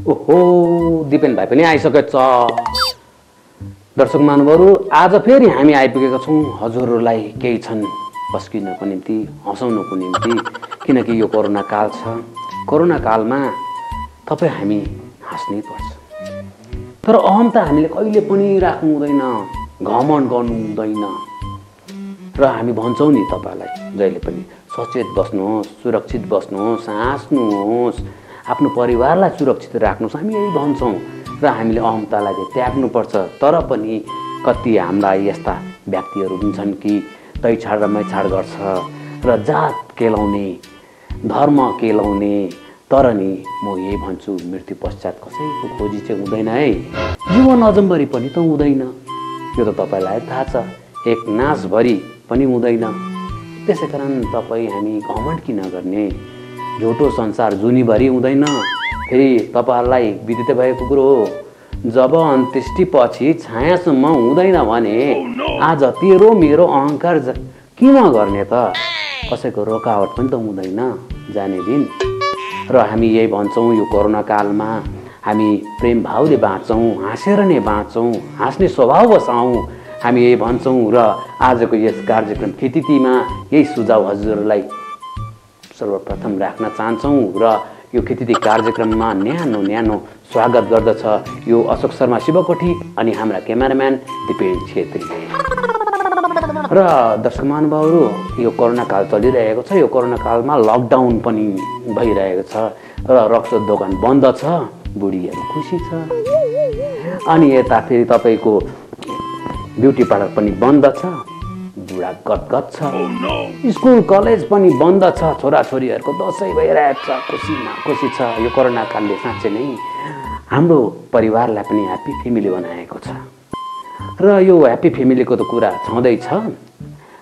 ओहो दिपेन भाइ पनि आइसकेछ दर्शक महानुभावहरू आज फेरि हामी आइपुगेका छौँ। हजुरहरूलाई केही छन् पस्किनको निम्ति हँसाउनको निम्ति किनकि यो कोरोना काल छ। कोरोना कालमा तपाईँ हामी हाँस्नै पर्छ। तर अहमता हामीले कहिले पनि राख्नु हुँदैन घमन गर्नु हुँदैन। र हामी भन्छौँ नि तपाईँलाई जहिले पनि सचेत बस्नुहोस् सुरक्षित बस्नुहोस् हाँस्नुहोस्। आफ्नो परिवारलाई सुरक्षित राख्नुहोस्। हामी यही भन्छौँ र हामीले अहमतालाई चाहिँ त्याग्नुपर्छ। तर पनि कति हाम्रा यस्ता व्यक्तिहरू हुन्छन् कि तैछाड र मैछाड गर्छ र जात केलाउने धर्म केलाउने तर नि म यही भन्छु मृत्यु पश्चात कसैको खोजी चाहिँ हुँदैन है। जीवन अजम्बरी पनि त हुँदैन। यो त तपाईँलाई थाहा छ एक नाचभरि पनि हुँदैन। त्यसै कारण तपाईँ हामी घमण्ड किन गर्ने? झुटो संसार जुनीभरि हुँदैन। फेरि तपाईँहरूलाई विदित भएको कुरो हो। जब अन्त्येष्टिपछि छायासम्म हुँदैन भने आज तेरो मेरो अहङ्कार किन गर्ने त? कसैको रोकावट पनि त हुँदैन जाने दिन। र हामी यही भन्छौँ यो कोरोना कालमा हामी प्रेम भावले बाँच्छौँ हाँसेर नै बाँच्छौँ हाँस्ने स्वभाव बसाउँ। हामी यही भन्छौँ र आजको यस कार्यक्रम खेतितीमा यही सुझाव हजुरहरूलाई सर्वप्रथम राख्न चाहन्छौँ र यो खेतिती कार्यक्रममा न्यानो न्यानो स्वागत गर्दछ यो अशोक शर्मा शिवकोठी अनि हाम्रा क्यामेराम्यान दिपेन छेत्री। र दर्शक महानुभावहरू यो कोरोना काल चलिरहेको छ यो कोरोना कालमा लकडाउन पनि भइरहेको छ र रक्सो दोकान बन्द छ बुढीहरू खुसी छ। अनि यता फेरि तपाईँको ब्युटी पार्लर पनि बन्द छ। बुढा गदगद छ। स्कुल कलेज पनि बन्द छ छोराछोरीहरूको दसैँ भइरहेको छ खुसी छ। यो कोरोना कालले साँच्चै नै हाम्रो परिवारलाई पनि ह्याप्पी फेमिली बनाएको छ। र यो ह्याप्पी फेमिलीको त कुरा छँदैछ।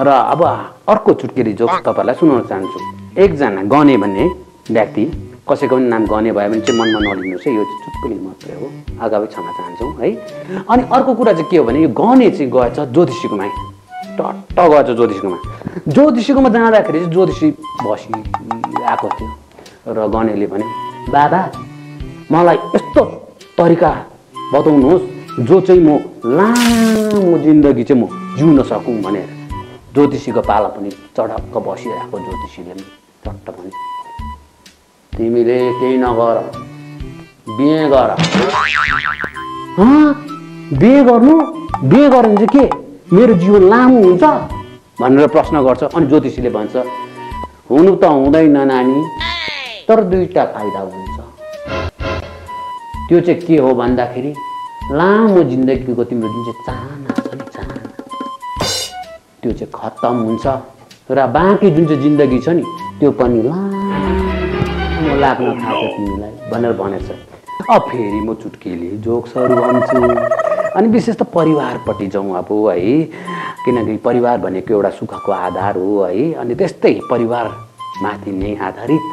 र अब अर्को चुटकेली जोक तपाईँलाई सुनाउन चाहन्छु। एकजना गने भन्ने व्यक्ति कसैको पनि नाम गने भयो भने चाहिँ मनमा नलिनुहोस् है यो चुटकुली मात्रै हो। अगावै क्षमा चाहन्छौँ है। अनि अर्को कुरा चाहिँ के हो भने यो गने चाहिँ गएछ ज्योतिषीकोमा। टट्ट गएछ ज्योतिषीकोमा। ज्योतिषीकोमा जाँदाखेरि चाहिँ ज्योतिषी बसिरहेको थियो। र गनेले भने बाबा मलाई यस्तो तरिका बताउनुहोस् जो चाहिँ म लामो जिन्दगी चाहिँ म जिउन सकौँ भनेर। ज्योतिषीको पाला पनि चढक्क बसिरहेको ज्योतिषीले पनि चट्ट भने तिमीले केही नगर बिहे गर? बिहे गर्नु? बिहे गर्यो भने चाहिँ के? मेरो जीवन लामो हुन्छ। भनेर प्रश्न गर्छ अनि ज्योतिषीले भन्छ हुनु त हुँदैन नानी तर दुईवटा फाइदा हुन्छ। त्यो चाहिँ के हो भन्दाखेरि लामो जिन्दगीको तिम्रो जुन चाहिँ चाहना छ नि चाहना त्यो चाहिँ खत्तम हुन्छ र बाँकी जुन चाहिँ जिन्दगी छ नि त्यो पनि लामो लाग्न थाल्छ तिमीलाई भनेर भनेछ। अब फेरि म चुटकीले जोक्सहरू भन्छु अनि विशेष त परिवारपट्टि जाउँ अब है। किनकि परिवार भनेको एउटा सुखको आधार हो है। अनि त्यस्तै परिवारमाथि नै आधारित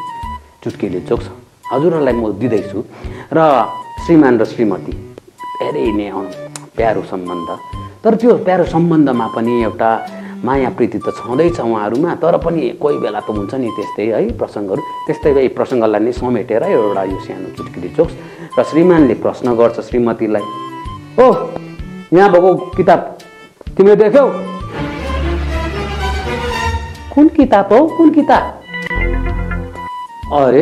चुटकीले जोक्स हजुरहरूलाई म दिँदैछु। र श्रीमान र श्रीमती धेरै नै प्यारो सम्बन्ध। तर त्यो प्यारो सम्बन्धमा पनि एउटा माया प्रीति त छँदैछ उहाँहरूमा तर पनि कोही बेला त हुन्छ नि त्यस्तै है प्रसङ्गहरू। त्यस्तै यही प्रसङ्गलाई नै समेटेर एउटा यो सानो चुटकिली जोक्स र श्रीमानले प्रश्न गर्छ श्रीमतीलाई ओ यहाँ भएको किताब तिमीले देख्यौ कुन किताब हौ कुन किताब अरे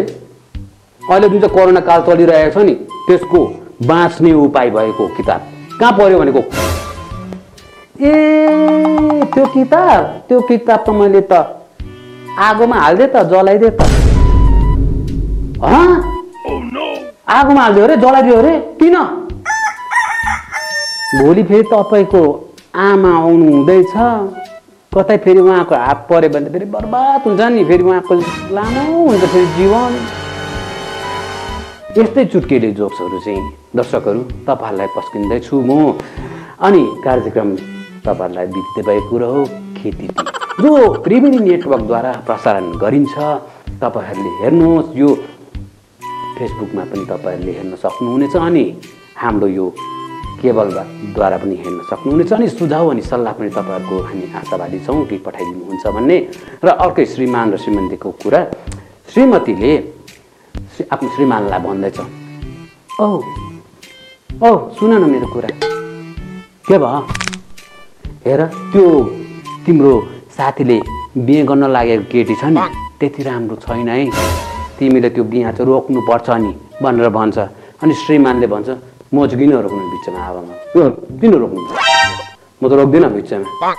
अहिले जुन चाहिँ कोरोना काल चलिरहेको छ नि त्यसको बाँच्ने उपाय भएको किताब कहाँ पर्यो भनेको ए त्यो किताब त्यो किताब त मैले त आगोमा हालिदिएँ त जलाइदिएँ त आगोमा हालिदियो अरे जलाइदियो अरे किन भोलि फेरि तपाईँको आमा आउनु हुँदैछ कतै फेरि उहाँको हात पऱ्यो भने फेरि बर्बाद हुन्छ नि। फेरि उहाँको लामो हुन्छ फेरि जीवन। यस्तै चुटकेले जोक्सहरू चाहिँ दर्शकहरू तपाईँहरूलाई पस्किँदैछु म। अनि कार्यक्रम तपाईँहरूलाई बित्दै भएको कुरो हो खेती जो त्रिवेणी नेटवर्कद्वारा प्रसारण गरिन्छ तपाईँहरूले हेर्नुहोस् यो फेसबुकमा पनि तपाईँहरूले हेर्न सक्नुहुनेछ। अनि हाम्रो यो केबलद्वारा पनि हेर्न सक्नुहुनेछ अनि सुझाव अनि सल्लाह पनि तपाईँहरूको हामी आशावादी छौँ कि पठाइदिनुहुन्छ भन्ने र अर्कै श्रीमान र श्रीमतीको कुरा श्रीमतीले श्री- आफ्नो श्रीमानलाई भन्दैछ। औ औ सुन न मेरो कुरा। के भयो? हेर त्यो तिम्रो साथीले बिहे गर्न लागेको केटी छ नि त्यति राम्रो छैन है। तिमीले त्यो बिहा चाहिँ रोक्नुपर्छ नि भनेर भन्छ। अनि श्रीमानले भन्छ म चाहिँ किन रोक्नु बिचमा हावामा? किन रोक्नु म त रोक्दिनँ बिचमा।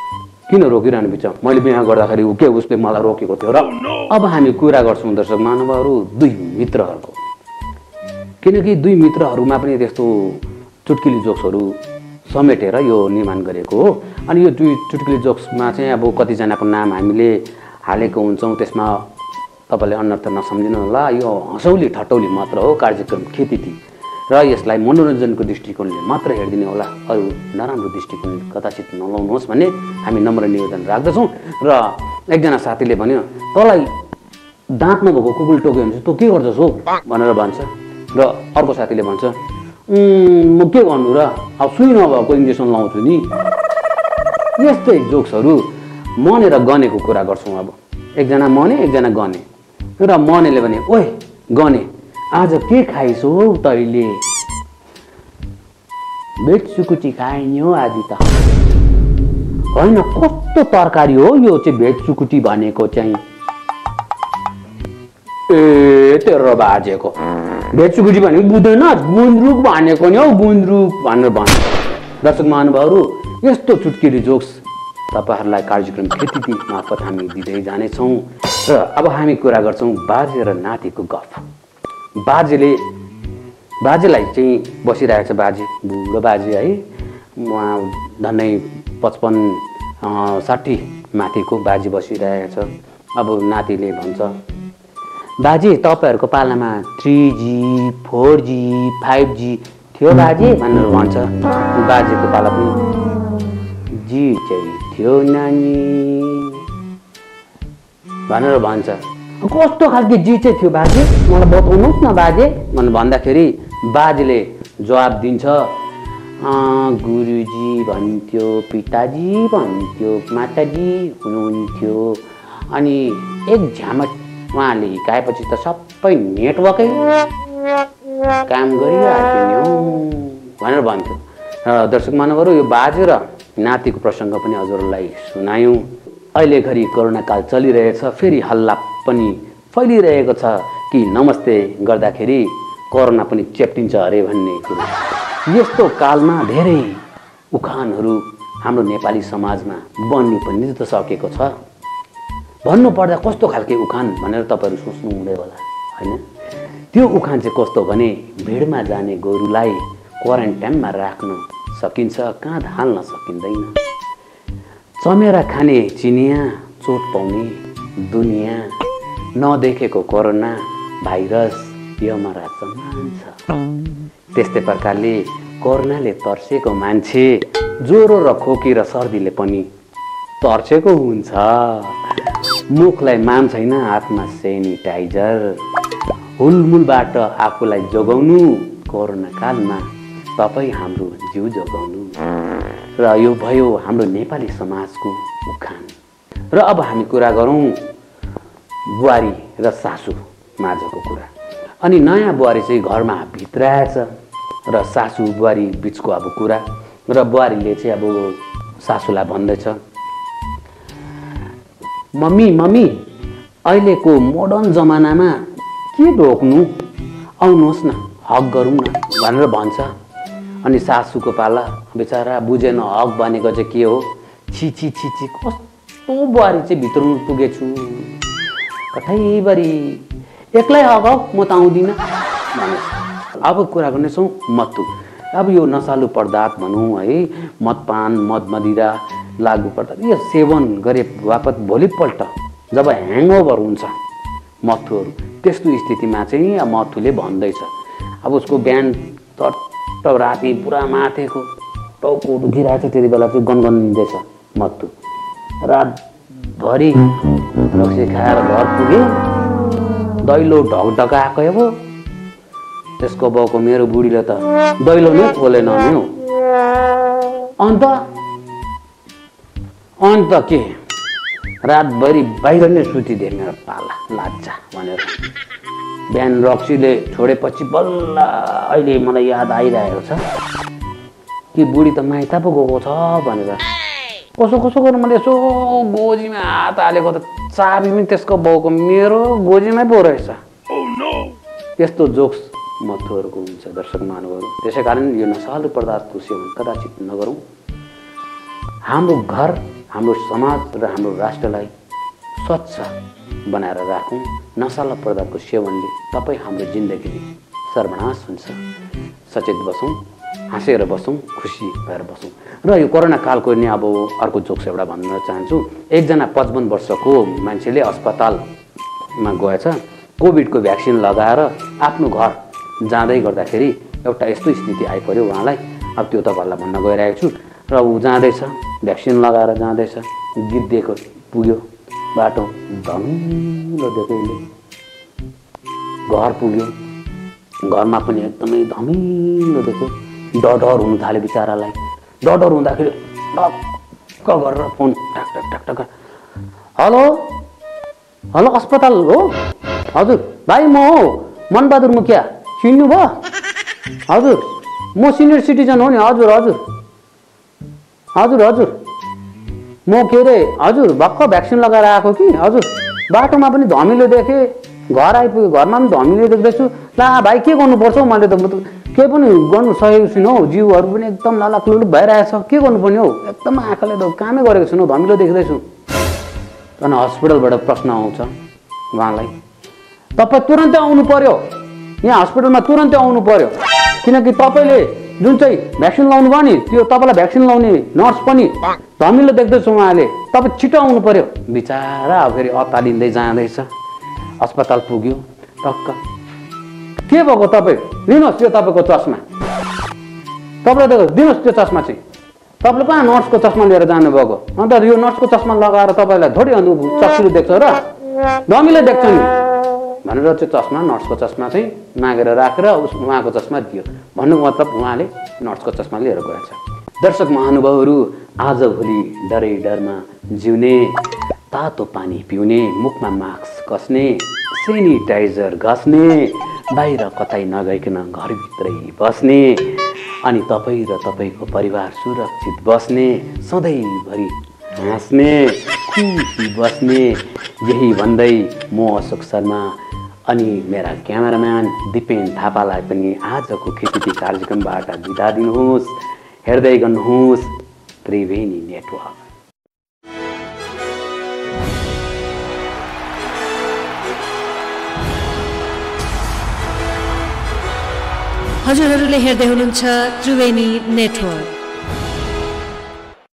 किन रोकिरहनु बिचमा? मैले बिहा गर्दाखेरि ऊ के उसले मलाई रोकेको थियो र अब हामी कुरा गर्छौँ दर्शक महानुभावहरू दुई मित्रहरूको। किनकि दुई मित्रहरूमा पनि त्यस्तो चुटकिली जोक्सहरू समेटेर यो निर्माण गरेको हो। अनि यो दुई चुटकिली जोक्समा चाहिँ अब कतिजनाको नाम हामीले हालेको हुन्छौँ त्यसमा तपाईँले अनर्थ नसम्झिनु होला यो हँसौली ठट्टौली मात्र हो कार्यक्रम खेतीती। र यसलाई मनोरञ्जनको दृष्टिकोणले मात्र हेरिदिने होला। अरू नराम्रो दृष्टिकोण कदाचित नलाउनुहोस् भन्ने हामी नम्र निवेदन राख्दछौँ। र एकजना साथीले भन्यो तँलाई दाँत नभएको कुकुर टोक्यो भने चाहिँ तँ के गर्छस् हो भनेर भन्छ। र अर्को साथीले भन्छ "उम्, म के गर्नु र? अब सुई नभएको इन्जेक्सन लाउँछु नि। यस्तै जोक्सहरू मनेर गनेको कुरा गर्छौँ अब। एकजना मने एकजना गने। र मनेले भने ओए गने। आज के खाइस् हौ तैँले? बेट सुकुटी खाए नि हौ आज त। होइन कस्तो तरकारी हो यो चाहिँ भेट सुकुटी भनेको चाहिँ? ए तेरो बाजेको। भेट सुकुटी भनेको बुझ्दैन गुन्द्रुक भनेको नि हौ गुन्द्रुक भनेर भन्छ दर्शक महानुभावहरू यस्तो चुटकिरी जोक्स तपाईँहरूलाई कार्यक्रम खेती मार्फत हामी दिँदै जानेछौँ। र अब हामी कुरा गर्छौँ बाजे र नातिको गफ। बाजेले बाजेलाई चाहिँ बसिरहेको छ बाजे बुढो बाजे है। उहाँ झन्डै पचपन्न साठी माथिको बाजे बसिरहेको छ। अब नातिले भन्छ बाजे तपाईँहरूको पालामा three G four G five G थियो बाजे? भनेर भन्छ। बाजेको पाला पनि जी चाहिँ थियो नानी। भनेर भन्छ। कस्तो खालको जी चाहिँ थियो बाजे? मलाई बताउनुहोस् न बाजे। भनेर भन्दाखेरि बाजेले जवाब दिन्छ "अँ, गुरुजी भन्थ्यो पिताजी भन्थ्यो माताजी हुनुहुन्थ्यो। अनि एक झ्यामट उहाँले हिकाएपछि त सबै नेटवर्कै काम गरिरहेको नि। हौ भनेर भन्थ्यो। र दर्शक मानवहरू यो बाजे र नातिको प्रसङ्ग पनि हजुरलाई सुनायौँ। अहिले घरि कोरोना काल चलिरहेछ फेरि हल्ला पनि फैलिरहेको छ कि नमस्ते गर्दाखेरि कोरोना पनि चेप्टिन्छ अरे भन्ने कुरो। यस्तो कालमा धेरै उखानहरू हाम्रो नेपाली समाजमा बन्नु पनि त सकेको छ। भन्नुपर्दा कस्तो खालके उखान भनेर तपाईँहरू सोच्नु हुँदै होला होइन? त्यो उखान चाहिँ कस्तो भने भिडमा जाने गोरुलाई क्वारेन्टाइनमा राख्न सकिन्छ काँध हाल्न सकिँदैन। चमेरा खाने चिनिया चोट पाउने दुनियाँ नदेखेको कोरोना भाइरस यमराज मान्छ त्यस्तै प्रकारले कोरोनाले तर्सेको मान्छे ज्वरो र खोकी र सर्दीले पनि तर्सेको हुन्छ। मुखलाई मान छैन हातमा सेनिटाइजर। हुलमुलबाट आफूलाई जोगाउनु कोरोना कालमा तपाईँ हाम्रो जिउ जोगाउनु। र यो भयो हाम्रो नेपाली समाजको उखान। र अब हामी कुरा गरौँ बुहारी र सासू माझको कुरा। अनि नयाँ बुहारी चाहिँ घरमा भित्राएछ र सासू बुहारी बिचको अब कुरा र बुहारीले चाहिँ अब सासूलाई भन्दैछ मम्मी मम्मी अहिलेको मोडर्न जमानामा के ढोक्नु? आउनुहोस् न हक गरौँ न भनेर भन्छ। अनि सासूको पाला बेचारा बुझेन हक भनेको चाहिँ के हो? छि छि छि छि कस्तो बुहारी चाहिँ भित्र पुगेछु कठैभरि एक्लै हौ म त आउँदिनँ। अब कुरा गर्नेछौँ मत्तु अब यो नसालु पदार्थ भनौँ है मदपान मद मदिरा लागु पर्दा यो सेवन गरे बापत भोलिपल्ट जब ह्याङओभर हुन्छ मथुहरू त्यस्तो स्थितिमा चाहिँ अब मथुले भन्दैछ। अब उसको बिहान तट राति पुरा माथेको टाउको दुखिरहेको छ त्यति बेला चाहिँ गनगनिँदैछ मत्तु रातभरि रक्सी खाएर घर पुगे। दैलो ढकढकाएकै हो। त्यसको बाउको मेरो बुढीले त दैलो नै खोलेन नि हौ अन्त? अन्त के? रातभरि बाहिर नै सुतिदिए मेरो पाला। लाजा भनेर। बिहान रक्सीले छोडेपछि बल्ल अहिले मलाई याद आइरहेको छ कि बुढी त माइत पो गएको छ भनेर। कसो कसो गर्नु मैले यसो गोजीमा हात हालेको त चाबी पनि त्यसको बाउको मेरो गोजीमै पो रहेछ। यस्तो जोक्स मथुहरूको हुन्छ दर्शक महानुभावहरू त्यसै कारण यो नसालु पदार्थको सेवन कदाचित नगरौँ। हाम्रो घर हाम्रो समाज र हाम्रो राष्ट्रलाई स्वच्छ बनाएर राखौँ। नसाला पदार्थको सेवनले तपाईँ हाम्रो जिन्दगी सर्वनाश हुन्छ। सचेत बसौँ। हाँसेर बसौँ खुसी भएर बसौँ। र यो कोरोना कालको नि अब अर्को जोक्स एउटा भन्न चाहन्छु। एकजना पचपन्न वर्षको मान्छेले अस्पतालमा गएछ कोभिडको भ्याक्सिन लगाएर आफ्नो घर जाँदै गर्दाखेरि एउटा यस्तो स्थिति आइपऱ्यो उहाँलाई। अब त्यो तपाईँहरूलाई भन्न गइरहेको छु। र ऊ जाँदैछ भ्याक्सिन लगाएर जाँदैछ गीत दिएको पुग्यो बाटो धमिलो दिएकोले घर पुग्यो घरमा पनि एकदमै धमिलो दिएको डर हुनु थाल्यो बिचरालाई। डर हुँदाखेरि टक्क गरेर फोन टक टक टक हेलो? हेलो अस्पताल हो? हजुर भाइ म हो। मनबहादुर मुखिया। चिन्नु भयो हजुर म सिनियर सिटिजन हो नि। हजुर हजुर। हजुर हजुर। म के अरे हजुर भर्खर भ्याक्सिन लगाएर आएको कि? हजुर बाटोमा पनि धमिलो देखेँ। घर आइपुग्यो घरमा पनि धमिलो देख्दैछु। ला भाइ के गर्नुपर्छ हौ? मैले त केही पनि गर्नु सकेको छुइनँ हौ। जिउहरू पनि एकदम लालाक्लुलुक भइरहेछ। के गर्नुपर्ने हौ? एकदम आँखाले त कामै गरेको छुइनँ धमिलो देख्दैछु। अनि हस्पिटलबाट प्रश्न आउँछ उहाँलाई। तपाईँ तुरन्तै आउनु पर्यो। यहाँ हस्पिटलमा तुरन्तै आउनु पर्यो। किनकि तपाईँले जुन चाहिँ भ्याक्सिन लाउनु भयो नि त्यो तपाईँलाई भ्याक्सिन लाउने नर्स पनि धमिलो देख्दैछ उहाँले। तपाईँ छिटो आउनु पर्यो। बिचरा फेरि अत्तालिँदै जाँदैछ। अस्पताल पुग्यो। टक्क। के भएको तपाईँ? लिनुहोस् यो तपाईँको चस्मा। तपाईँलाई त दिनुहोस् त्यो चस्मा चाहिँ। तपाईँले कहाँ नर्सको चस्मा लिएर जानुभएको? अन्त यो नर्सको चस्मा लगाएर तपाईँलाई थोरै अन्त चक्सिलो देख्छ र। धमिलो देख्छ नि। भनेर चाहिँ चस्मा नर्सको चस्मा चाहिँ मागेर राखेर उस उहाँको चस्मा दियो। भन्नुको मतलब उहाँले नर्सको चस्मा लिएर गएछ दर्शक महानुभावहरू आजभोलि डरै डरमा जिउने तातो पानी पिउने मुखमा मास्क कस्ने सेनिटाइजर घस्ने बाहिर कतै नगइकन घरभित्रै बस्ने अनि तपाईँ र तपाईँको परिवार सुरक्षित बस्ने सधैँभरि हाँस्ने खुसी बस्ने यही भन्दै म अशोक शर्मा अनि मेरा क्यामेराम्यान दिपेन थापालाई पनि आजको खेतीती कार्यक्रमबाट बिदा दिनुहोस् हेर्दै गर्नुहोस् त्रिवेणी नेटवर्क। हजुरहरूले हेर्दै हुनुहुन्छ त्रिवेणी नेटवर्क।